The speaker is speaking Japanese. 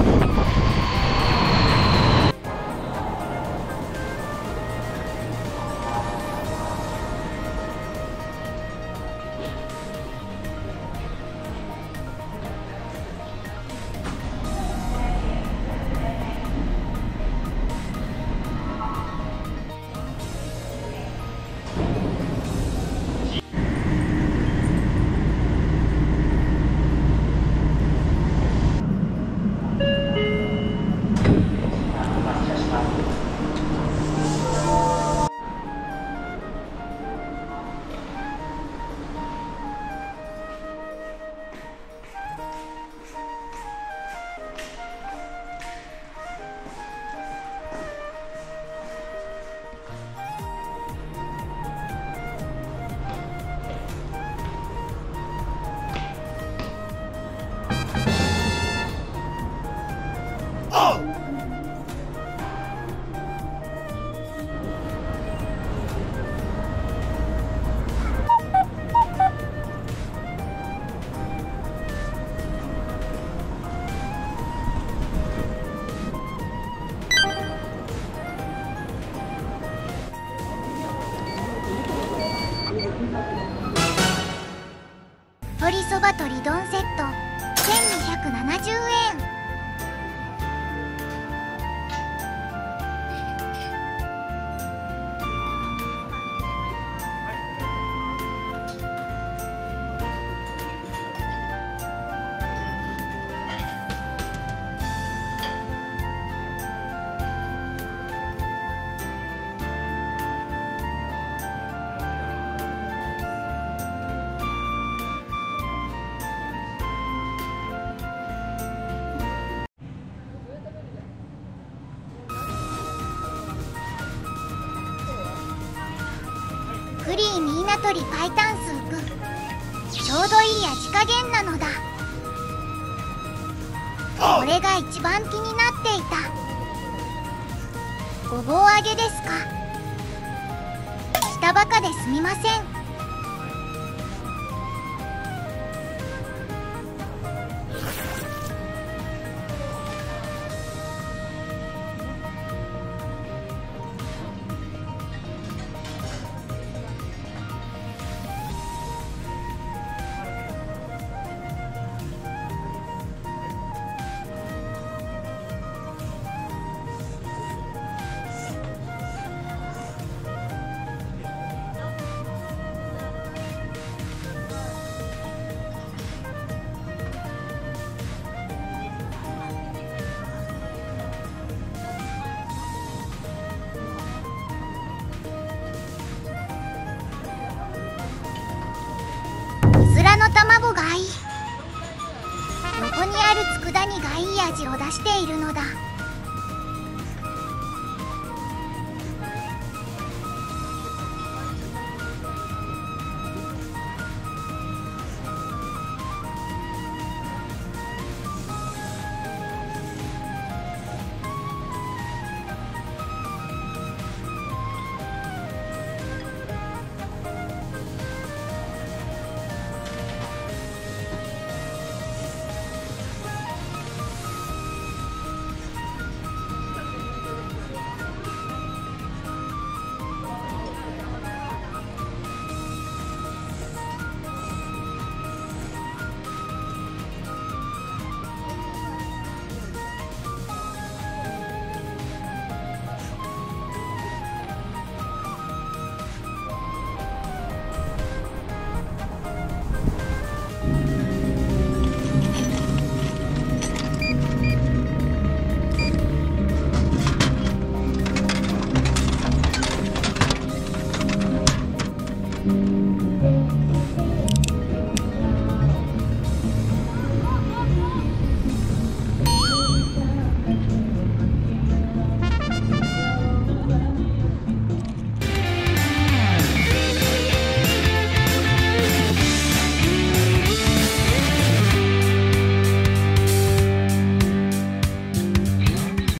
Oh, 鶏そば鶏丼セット。1270円リーミーナ鶏白湯スープちょうどいい味加減なのだ。これが一番気になっていた。ごぼう揚げですか？下バカですみません。の卵がいい。横にある佃煮がいい味を出しているのだ。